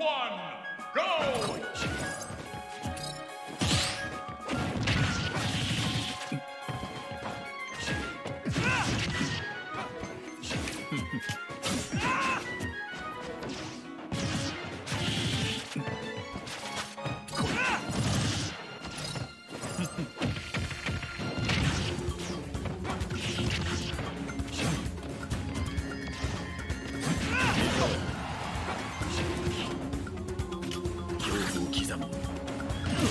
One, go!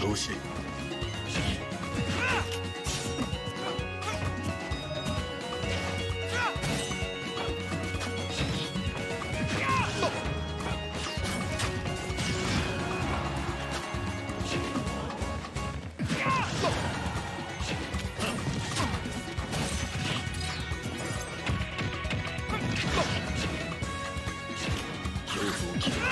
同士。Electro!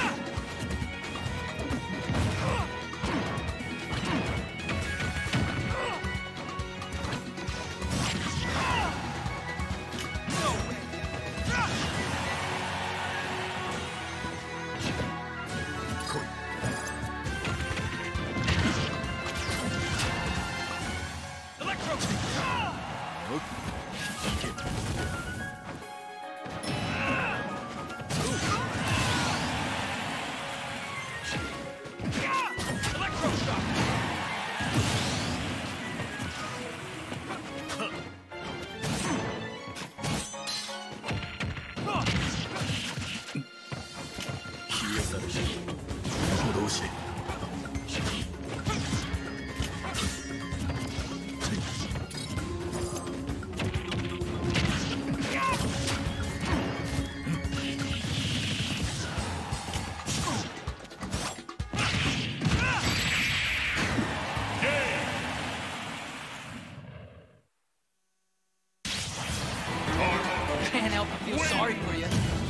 Can't help but feel sorry for you.